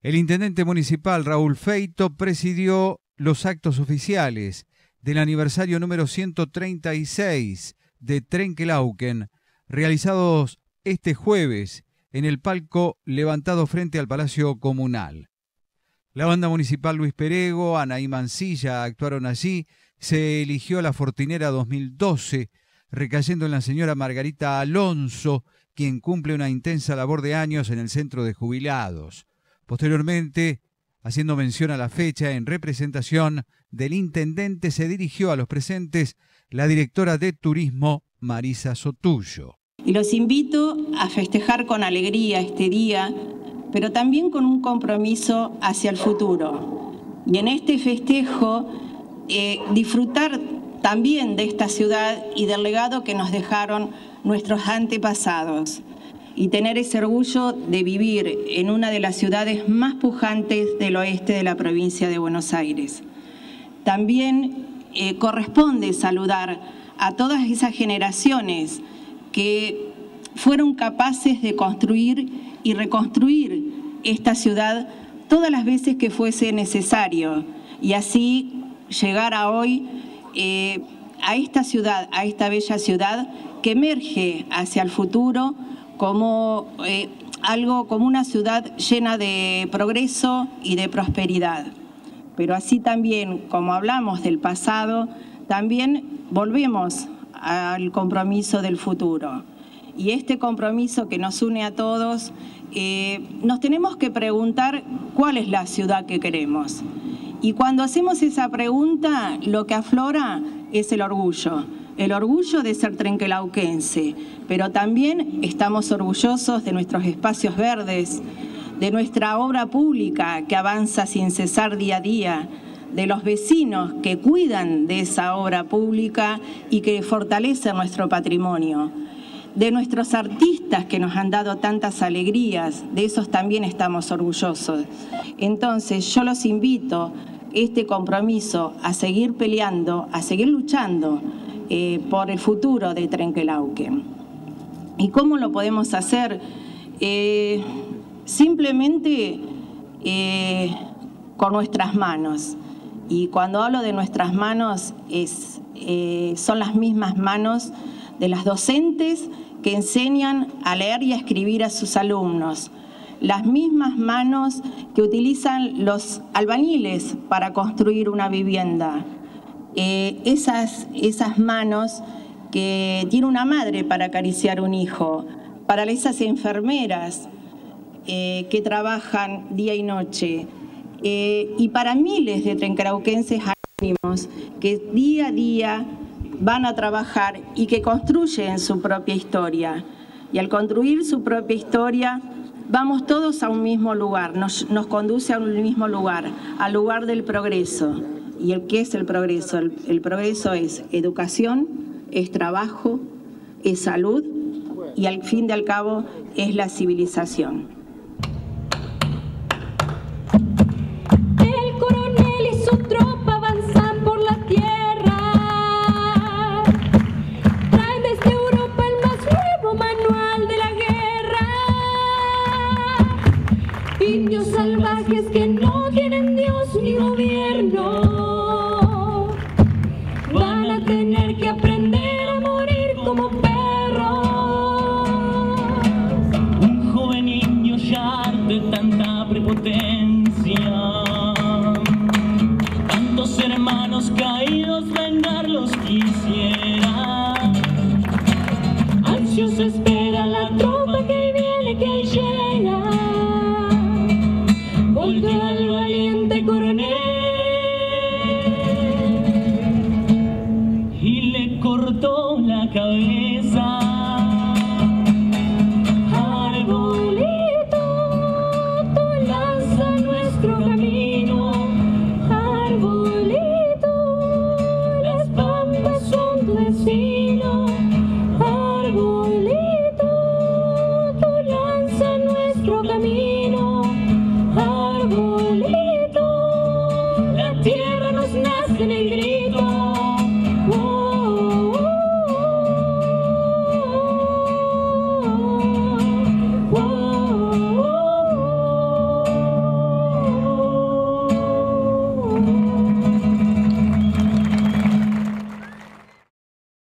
El intendente municipal Raúl Feito presidió los actos oficiales del aniversario número 136 de Trenkelauken, realizados este jueves en el palco levantado frente al Palacio Comunal. La banda municipal Luis Perego, Anaí Mancilla actuaron allí, se eligió la Fortinera 2012, recayendo en la señora Margarita Alonso, quien cumple una intensa labor de años en el centro de jubilados. Posteriormente, haciendo mención a la fecha en representación del intendente, se dirigió a los presentes la directora de turismo, Marisa Sotullo. Y los invito a festejar con alegría este día, pero también con un compromiso hacia el futuro. Y en este festejo, eh, disfrutar también de esta ciudad y del legado que nos dejaron nuestros antepasados y tener ese orgullo de vivir en una de las ciudades más pujantes del oeste de la provincia de Buenos Aires. También eh, corresponde saludar a todas esas generaciones que fueron capaces de construir y reconstruir esta ciudad todas las veces que fuese necesario y así llegar a hoy eh, a esta ciudad, a esta bella ciudad que emerge hacia el futuro como eh, algo, como una ciudad llena de progreso y de prosperidad. Pero así también, como hablamos del pasado, también volvemos al compromiso del futuro. Y este compromiso que nos une a todos, eh, nos tenemos que preguntar cuál es la ciudad que queremos. Y cuando hacemos esa pregunta, lo que aflora es el orgullo el orgullo de ser trenquelauquense, pero también estamos orgullosos de nuestros espacios verdes, de nuestra obra pública que avanza sin cesar día a día, de los vecinos que cuidan de esa obra pública y que fortalecen nuestro patrimonio, de nuestros artistas que nos han dado tantas alegrías, de esos también estamos orgullosos. Entonces yo los invito este compromiso a seguir peleando, a seguir luchando eh, por el futuro de Trenquelauquen. ¿Y cómo lo podemos hacer? Eh, simplemente eh, con nuestras manos. Y cuando hablo de nuestras manos, es, son las mismas manos de las docentes que enseñan a leer y a escribir a sus alumnos, las mismas manos que utilizan los albañiles para construir una vivienda, eh, esas, esas manos que tiene una madre para acariciar un hijo, para esas enfermeras eh, que trabajan día y noche, eh, y para miles de trencarauquenses anónimos que día a día van a trabajar y que construyen su propia historia. Y al construir su propia historia, vamos todos a un mismo lugar, nos, nos conduce a un mismo lugar, al lugar del progreso. ¿Y el, qué es el progreso? El, progreso es educación, es trabajo, es salud y al fin de al cabo es la civilización. El coronel y su tropa avanzan por la tierra. Traen desde Europa el más nuevo manual de la guerra. Indios salvajes que no Dios ni gobierno. Van a tener que aprender a morir como perros. Un joven niño ya de tanta prepotencia. Tantos hermanos caídos vengarlos quisiera. Ansiosos Arbolito, tú lanza nuestro camino. Arbolito, las pampas son tu vecino. Arbolito, tú lanza nuestro camino. Arbolito, la tierra nos nace en el